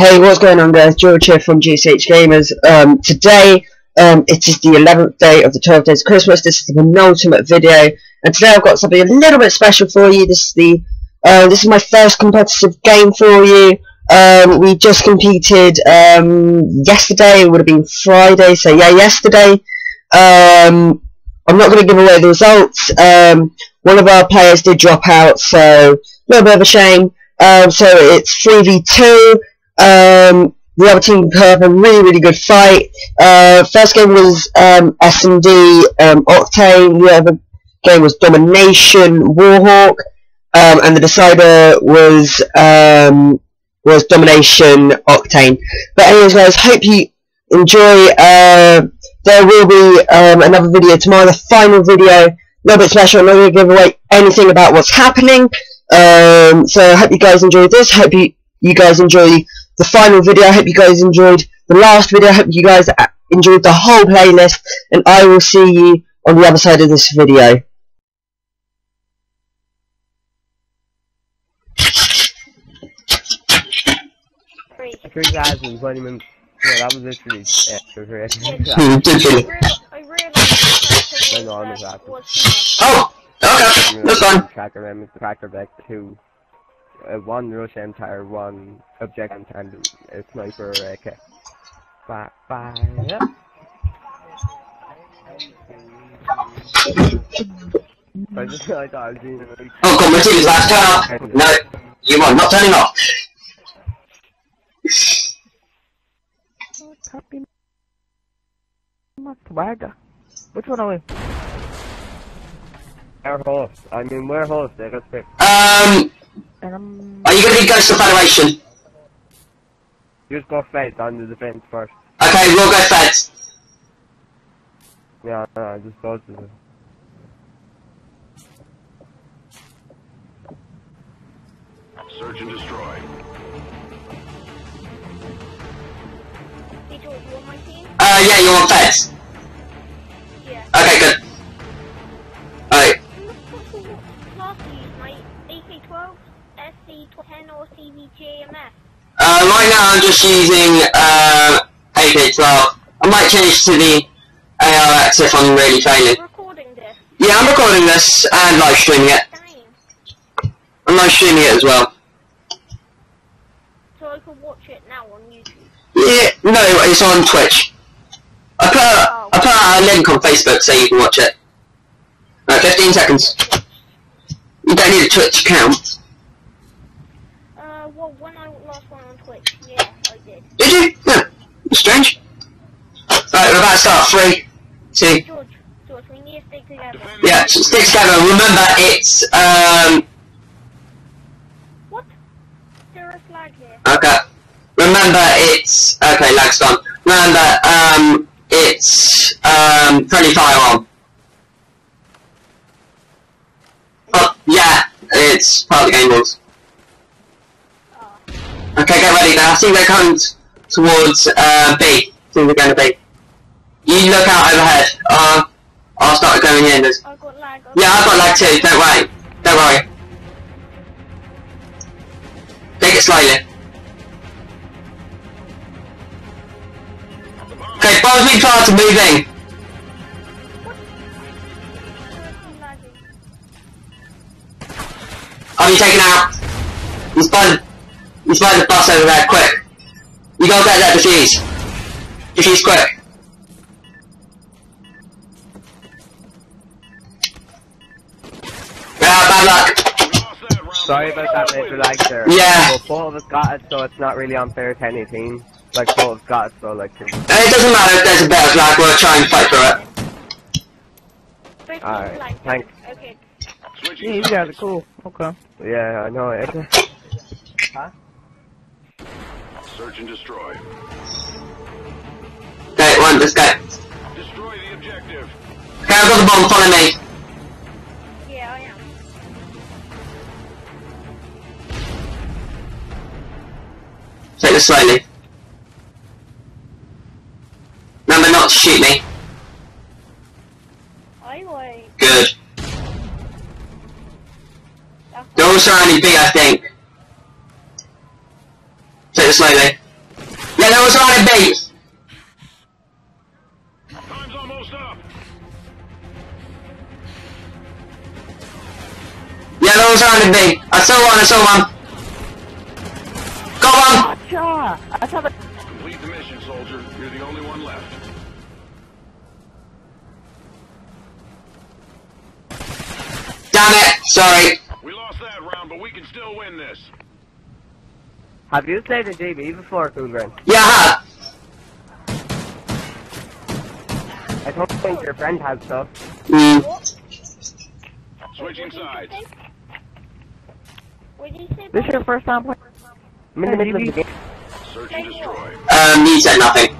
Hey, what's going on guys? George here from GCH Gamers. Um, today, um, it is the 11th day of the 12 days of Christmas. This is the penultimate video. And today I've got something a little bit special for you. This is the, uh, this is my first competitive game for you. Um, we just competed, um, yesterday. It would have been Friday. So yeah, yesterday. Um, I'm not going to give away the results. Um, one of our players did drop out, so a little bit of a shame. So it's 3v2. Um, the other team put up a really, really good fight. Uh, first game was um, S&D um, Octane. The other game was Domination Warhawk. Um, and the decider was um, was Domination Octane. But anyways, guys, hope you enjoy. Uh, there will be um, another video tomorrow, the final video. A little bit special. I'm not going to give away anything about what's happening. Um, so I hope you guys enjoyed this. Hope you, you guys enjoy the final video. I hope you guys enjoyed the last video. I hope you guys enjoyed the whole playlist. And I will see you on the other side of this video. Three guys in 20 minutes. Yeah, that was literally it. for. Literally. I realized Hang on, it's that happening. was Oh, okay, that's fine. Tracker. Tracker back two. Uh, one rush empire, one object and a sniper uh, AK. Bye, bye. Yep. I just I thought I was doing it. Oh, God, Mercedes, last turn off. No, you won, not turning off. Copy my swagger. Which one are we? Warehouse. I mean warehouse. They got pick. Um, um, Are you going to be Ghost Federation? You go Fed on the defense first. Okay, we'll go Fed. Yeah, no, just thought to them. Search and destroy. Uh, yeah, you want Feds? Yeah. Okay, good. Alright. Look, my AP-12? SC-10 or CBJ-MS. uh, right now I'm just using, uh, AK-12. I might change to the ARX if I'm really failing. Recording this. Yeah, I'm recording this and live streaming it. I'm live streaming it as well. So I can watch it now on YouTube. Yeah, no, it's on Twitch. I put, I put out a link on Facebook so you can watch it. Uh, 15 seconds. You don't need a Twitch account. Uh, well, when I last went on Twitch, yeah, I did. You? Yeah. Strange. Right, we're about to start. Three, two, George, George, we need to stick together. yeah, stick together. Remember, it's, um, What? There is lag here. okay. Remember, it's, okay, lag's gone. Remember, um, it's, um, friendly firearm. Oh, yeah, it's part of the game rules. Oh, Okay, get ready now. I think they're coming towards, uh, B. Think they're going to B. You look out overhead. Uh, I'll start going in. There's- I got lag. Yeah, I've got lag too. Don't worry. Don't worry. Take it slowly. Okay, bombs being tried to move in. lagging. I'll be taken out. He's by the, he's by the bus over there. Quick. You gotta get that disease. Disease quick. Yeah, bad luck. Lost that round. Sorry about that major lag there. Yeah. But both of us got it, so it's not really unfair to any team. Like both of us got it, so like. Uh, It doesn't matter if there's a bit of lag. We'll try and fight through it. Alright, thanks. Okay. Switching Yeah, you guys are cool. Okay. Yeah, I know it. Search and destroy. Okay, one, let's go. Destroy the objective. Okay, I've got the bomb. Follow me. Yeah, I am. Take this slowly. Remember not to shoot me. I wait. Good. That's They're all surrounding B, I think. Take it slowly. Yellow's surrounded B. Time's almost up. Yellow surrounded B. I saw one, I saw one. Got one. Gotcha! I saw the Complete the mission, soldier. You're the only one left. Damn it. Sorry. We lost that round, but we can still win this. Have you played a GB before, Cool Brain? Yeah, I don't think your friend has stuff. Mm. Switching sides. What did you say? This is your first time playing? I'm in the middle of the game. Search and destroy. Um, you said nothing.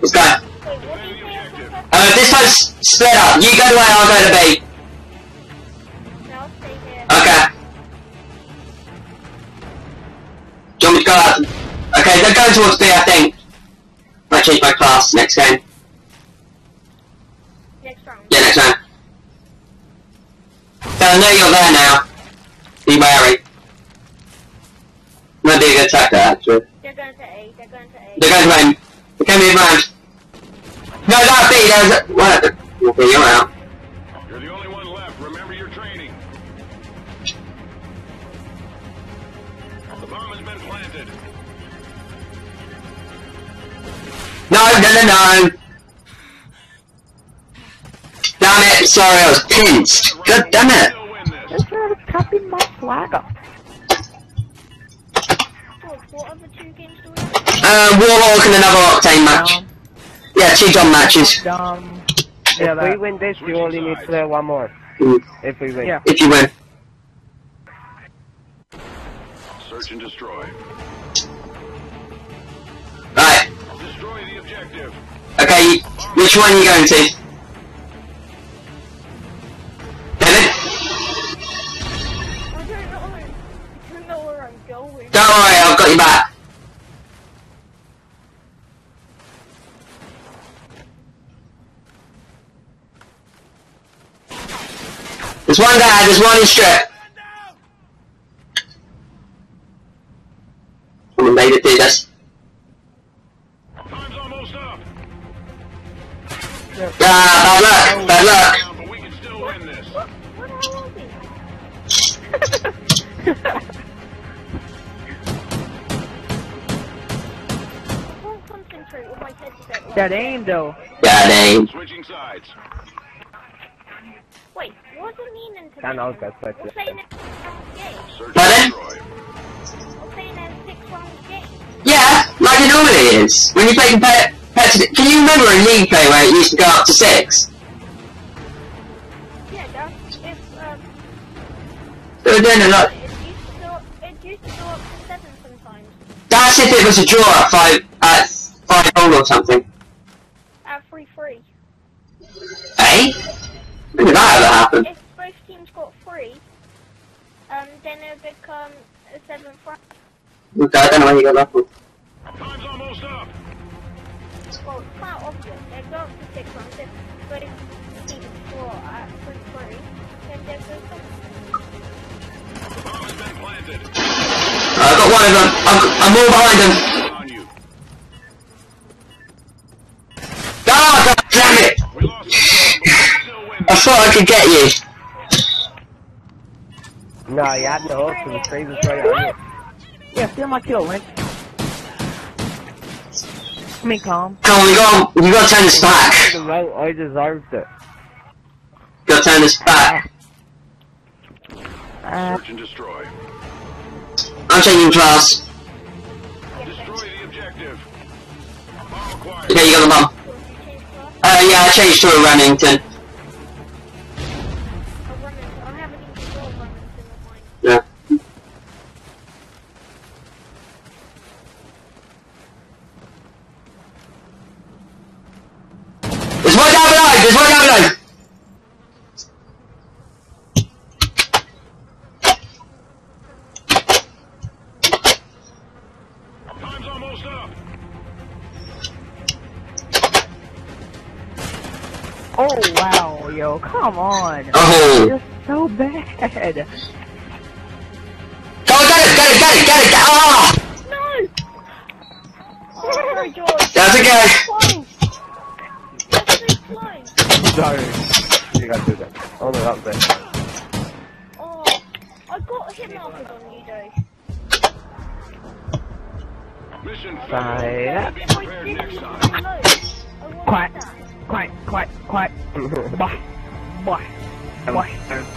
Let's go. Wait, what Defend did the you say? objective. Uh, this time's split up. You go to A, I'll go to B. No, I'll stay here. Okay. To go? Okay, they're going towards B, I think. Might change my class next game. Next round. Yeah, next round. They'll know you're there now. Be wary. Might be a good tactic, actually. They're going to A. They're going to A. They're going to aim. They can move round. No, that B, there's a... What? Okay, you're out. No, no, no, no. Damn it, sorry, I was pinched. God damn it. Still win this. This guy my swagger. George, what other two games do we have? Uh, Warhawk and another Octane match. Um, Yeah, two John matches. um, If yeah, we win this, you only need to play one more. Mm, If we win. Yeah. If you win. Search and destroy. Destroy the objective. okay, which one are you going to? David? I don't know. I don't know where I'm going. Don't worry, I've got you back. There's one guy, there's one in strip. Someone made it do this. Concentrate with my headset. like That aim though. God aim. Switching sides. Wait, what does it mean into Can't always get We're switched. playing a six-round game. Search Pardon? and destroy. We're playing a six-round game. Yeah, like it normally is. When you play compet- competitive, can you remember a league play where it used to go up to six? Yeah, that's if um, They were doing a lot. it used to go, it used to go up to seven sometimes. That's if it was a draw at five, at five goal or something. At three three. Eh? When did that ever happen? If both teams got three, um, then it would become a seven round. Okay, I don't know where you got that from. Time's almost up. I got one of them. I'm, I'm all behind them. Ah, god damn it! We lost the round, but we can still win I thought I could get you. No, you had no hopes. It was crazy straight on you. Yeah, steal my kill, Lynch. I mean, calm. Come on, we got you got to turn this back. I deserved it. Got to turn this back. Uh, Search and destroy. I'm changing class. Destroy the objective. Okay, you got the bomb. George, you change class. Uh, yeah, I changed to a Remington.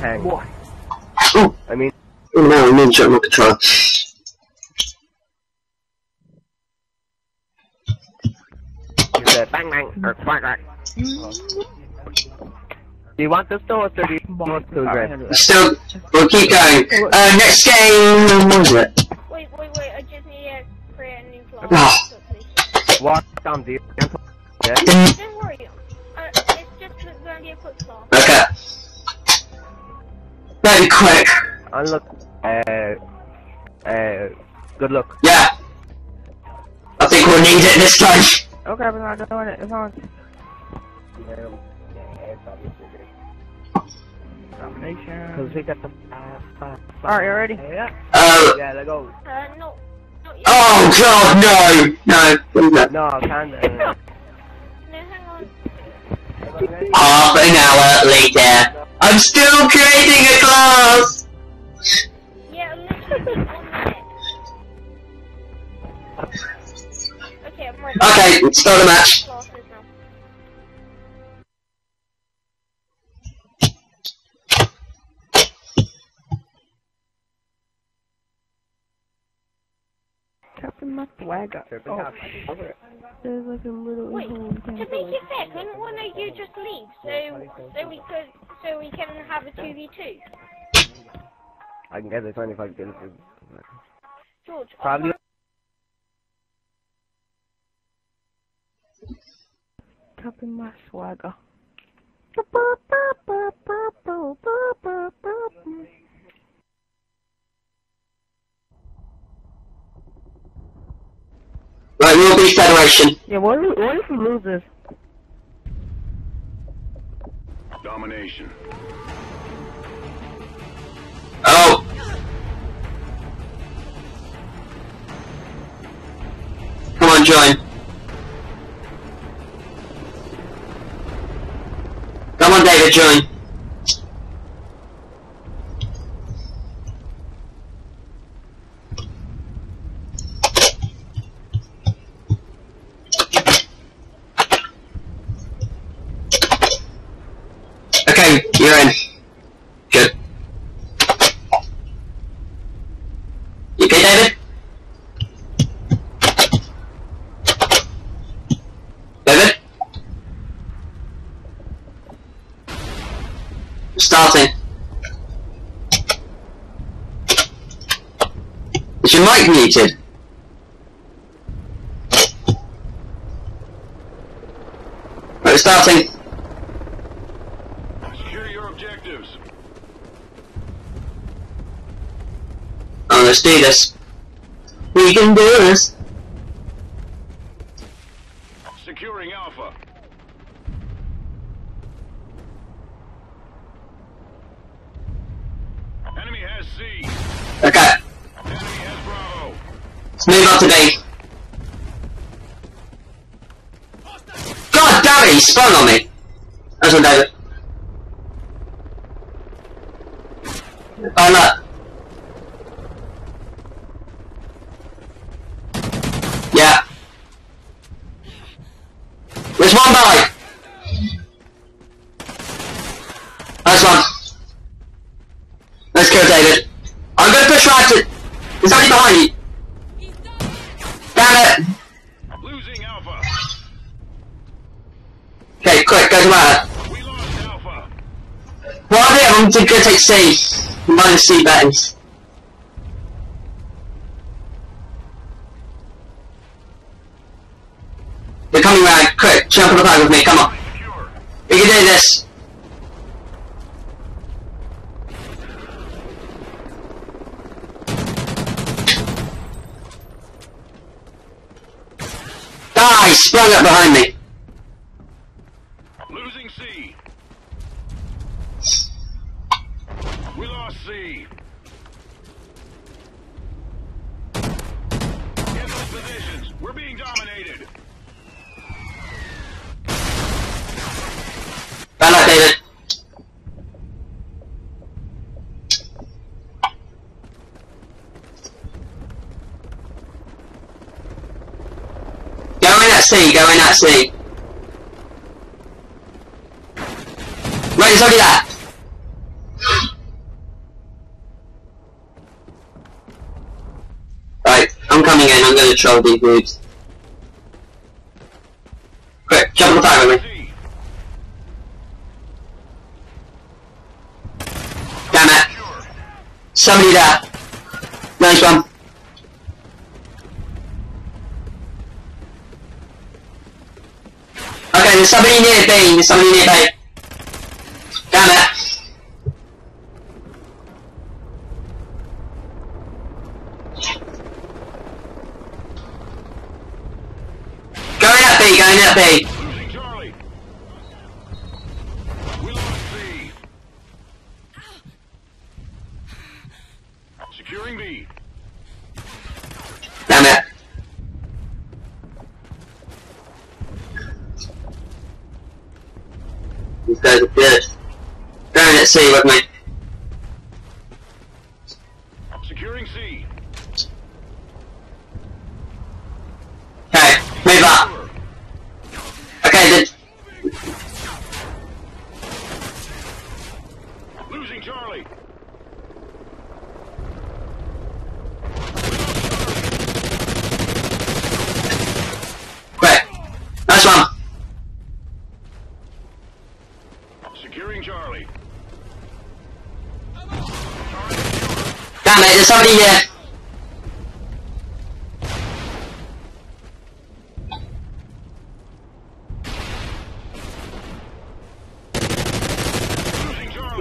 Boy. I'm hang. Boy. Oh, I mean, oh no, I'm in shot my controller. you said bang bang or quack quack. Do you want this toast or do you want to red? Still, we'll keep going. Uh, next game, what was it? Wait, wait, wait. I just need to create a new class. Ah. quickly. What on do you? Yeah. Don't worry. Uh, it's just going to be a quick class. Okay. Very quick. And look, uh, uh, good luck. Yeah. I think we'll need it this time. Okay, we're not doing it. It's on. Domination. Because we got the fast, fast, Alright, you ready? Yeah. Uh, Yeah, let's go. Uh, no. Oh god, no! No, what is? No, I can't. Uh, No, hang on. Half an hour later. I'm still creating a class! Yeah, I'm literally on it. Okay, I'm ready. Okay, start the match. Classes now. Tapping my swagger. Tripping oh. half. There's like a little Wait, to make it fair, couldn't one of you just leave so so we could so we can have a two v two? I can get the 25 kills. George, Probably. Tapping my swagger. Right, Federation. Yeah, what if, what if we lose this? Domination. Oh! Come on, join. Come on, David, join. Okay, you're in. Good. You okay, David? David? Starting. Is your mic muted? Right, starting. Secure your objectives. Oh, let's do this. We can do this. Securing Alpha. Enemy has C. Okay, Enemy has Bravo. let's move up to B. Spun on me. That's David. Oh, look. Yeah. There's one by. Nice one. Let's go, David. I'm gonna push right to. There's somebody behind you. I'm gonna take C. Minus C bettings. They're coming round. Quick, jump on the back with me. Come on. We can do this. He sprung up behind me. C. Get those positions. We're being dominated. Annotated. Going at sea, going at sea. Right, it's already that. I'm these moves. Quick, jump on the fire with me. Damn it. Somebody there. Nice one. Okay, there's somebody near B, there's somebody near B. Damn it. Going at B, going at B. Losing Charlie. We lost C. Securing B. Damn it. These guys are good. Going at C with me. Securing C. Okay, move up. Secure. Okay, then. Losing Charlie. Quick. Nice one. Securing Charlie. It, there's somebody here.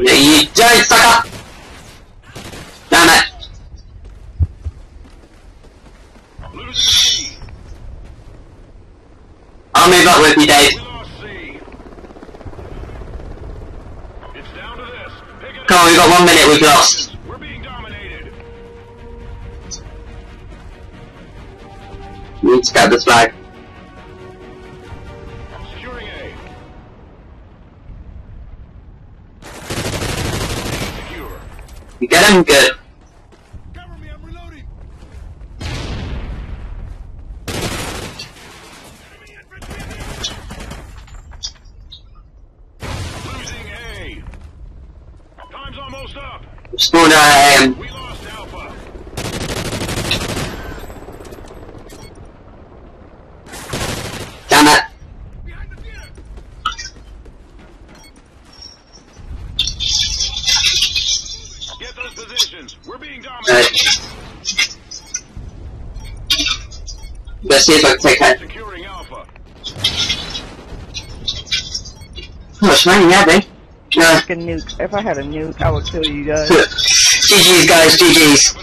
Yeah, you don't sucker. Damn it. I'll move up with you, Dave. Come on, we've got one minute, we've lost. We need to get this flag. Secure. You get him? Oh, it's raining heavy. No. Like uh, a nuke. If I had a nuke, I would kill you guys. GG's, guys, GG's.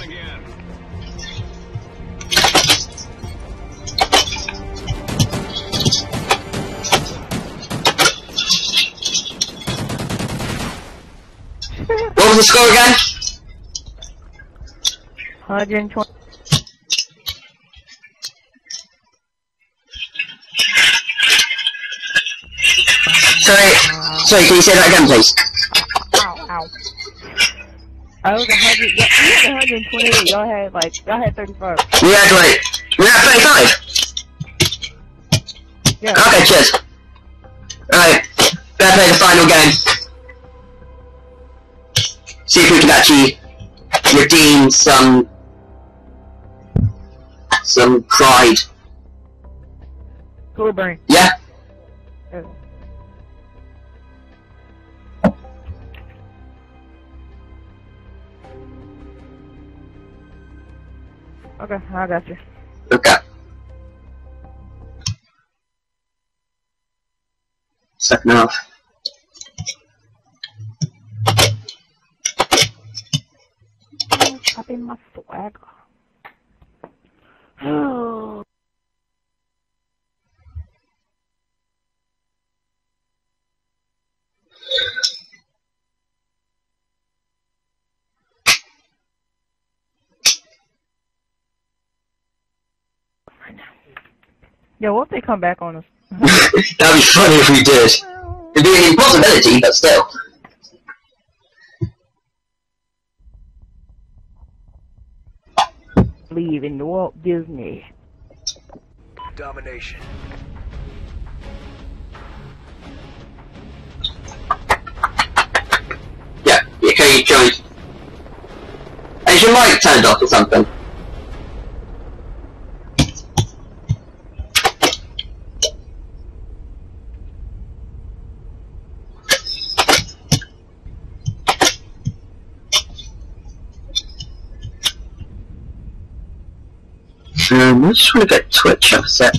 What was the score again? 120. Sorry, sorry, can you say that again, please? Ow, ow. I was 100. Yeah, you had 128. Y'all had like, y'all had 35. We had like, we had 35. Yeah. Okay, cheers. Alright, better play the final game. See if we can actually redeem some, some pride. Cool brain. Yeah? Yeah. Okay, I got you. Okay. Second half. Popping my swagger. Oh. Hmm. Yeah, what if they come back on us? That'd be funny if we did. It'd be an impossibility, but still. Leave in Walt Disney. Domination. Yeah, you okay, you join? Is your mic turned off or something? I just want to get Twitch offset.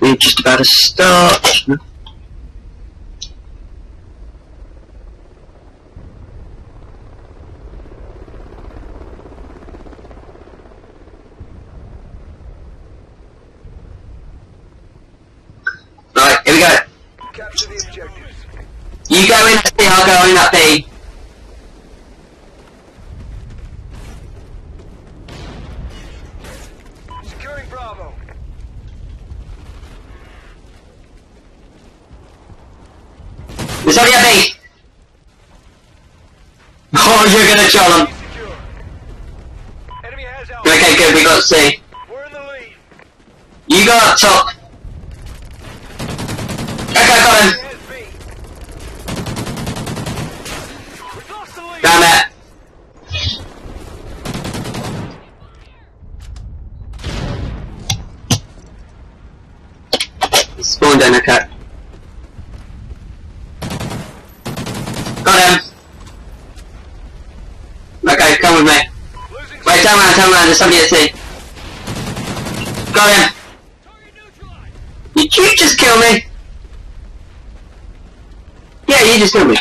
We're just about to start. zekalan. there's somebody at sea. Got him. Did you just kill me? Yeah, you just killed me.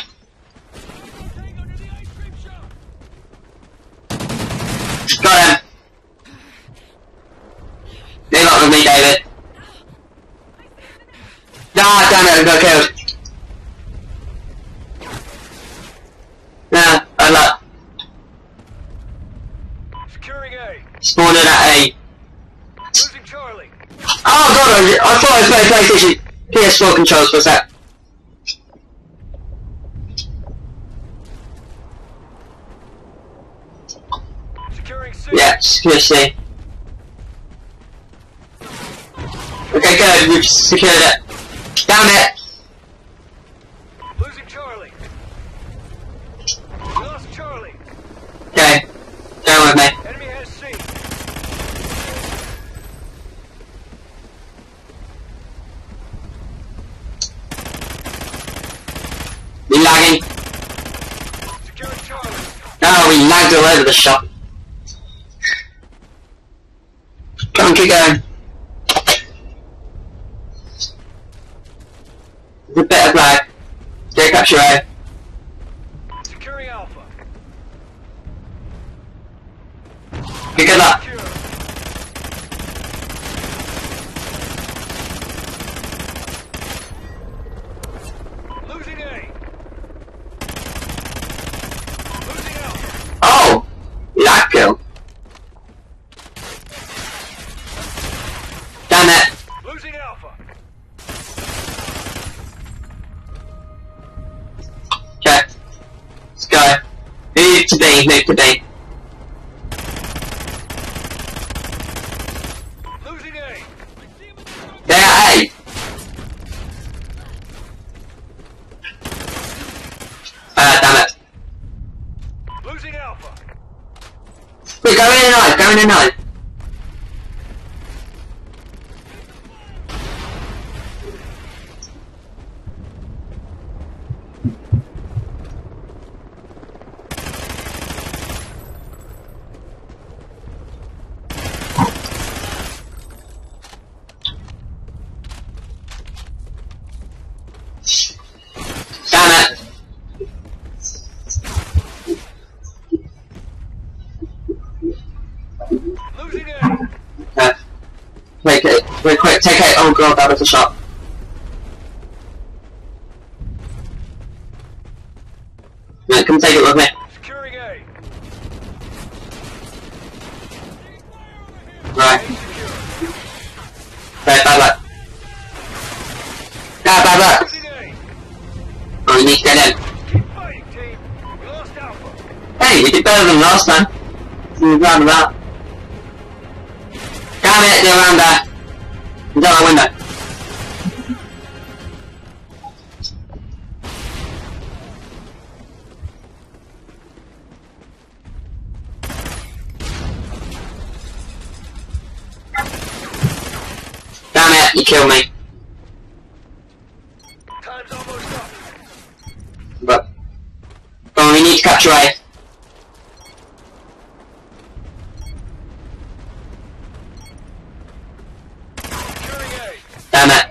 Got him. They're not gonna be David. Nah, damn it, I got killed. Securing A. Spawn at A. Losing Charlie. Oh god, I, thought I was playing PlayStation PS4 controls for a sec. Securing yes, yes. Okay, good, we've secured it. Damn it! The better apply. Stay captured. Wait, go in and Going go in and. back. Or we need get in. Hey, we did better than last time. We round about. Damn it, around there. He's out the window. A. Damn it.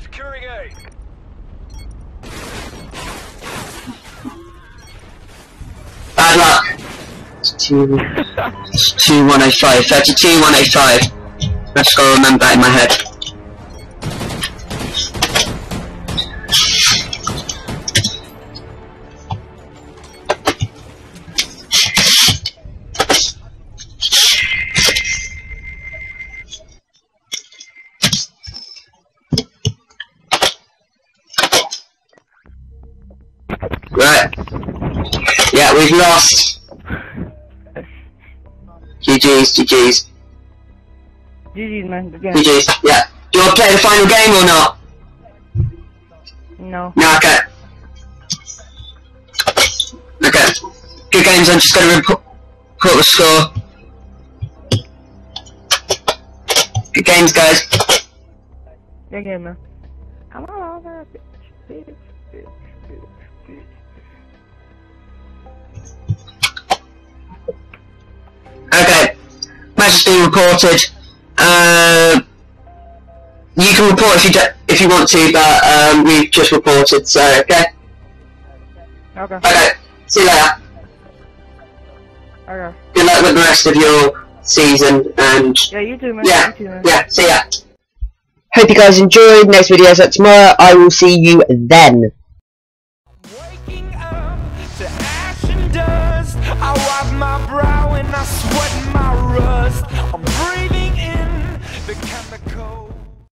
Securing A. two, two one oh five. Thirty-two one oh five. Let's go remember that in my head. GG's, GG's, man. Again. GG's. Yeah. Do you want to play the final game or not? No. No, okay. Okay. Good games, I'm just going to report, report the score. Good games, guys. Again, man. Come on, bitch. Bitch, bitch, bitch, bitch. Match has been reported. Uh, you can report if you do, if you want to, but um, we've just reported, so okay. Okay. Okay. See you later. Okay. Good luck with the rest of your season, and Yeah, you too, man. yeah, You too, man. yeah. See ya. Hope you guys enjoyed. Next video is out tomorrow. I will see you then.